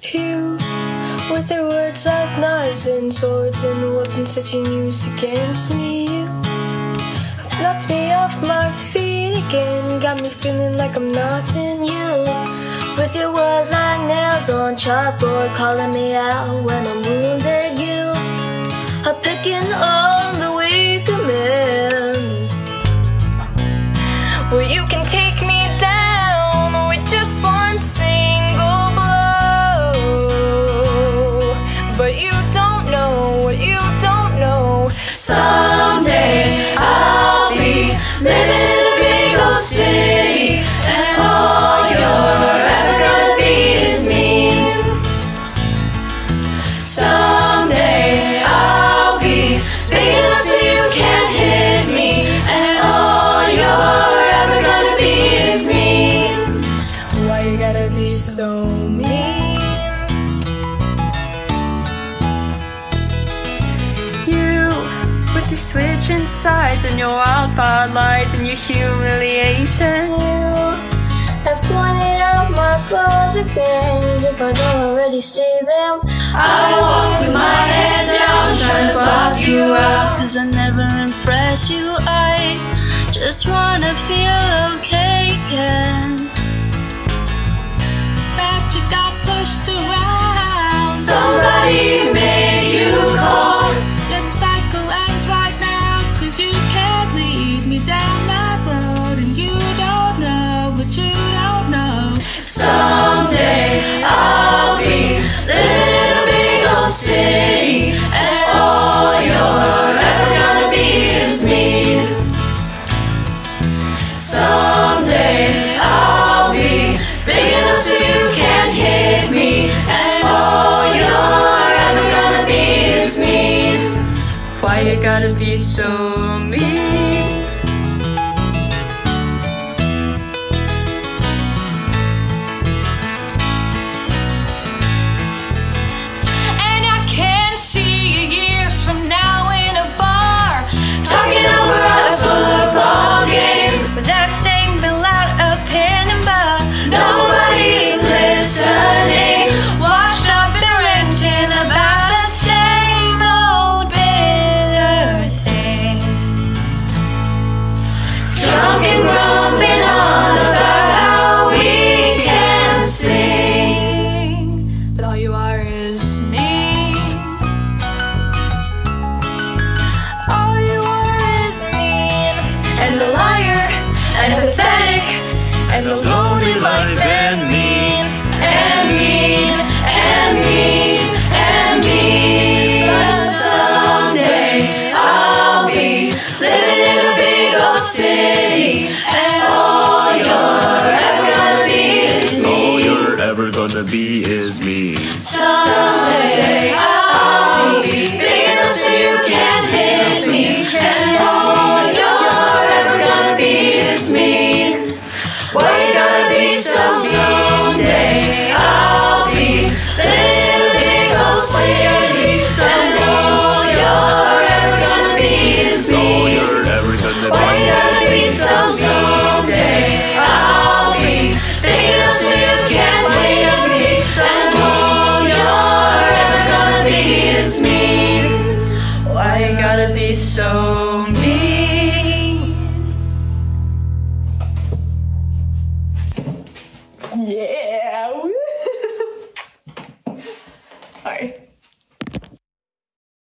You, with your words like knives and swords and weapons that you use against me. You knocked me off my feet again, got me feeling like I'm nothing. You, with your words like nails on chalkboard, calling me out when I'm wounded. You are picking on the weaker men. Well, you can take me down with just one single Someday I'll be living in a big old city, and all you're ever gonna be is me. Someday I'll be big enough so you can't hit me, and all you're ever gonna be is me. Why you gotta be so mean? Your switching sides and your wildfire lies and your humiliation. Have pointed out my flaws again. If I don't already see them, I walk with my head down, trying to block you out. Cause I never impress you, I just wanna feel okay again. Why you gotta be so and pathetic, and a lonely life, and mean, and mean, and mean, and mean. But someday I'll be living in a big old city, and all you're ever gonna be is me. All you're ever gonna be is me. Someday I'll so someday I'll be living old city, and all you're ever gonna be is me. you be gotta be so someday I'll be enough so you can't hit me, and all you're ever gonna be is me. Why you gotta be so Yeah. Sorry.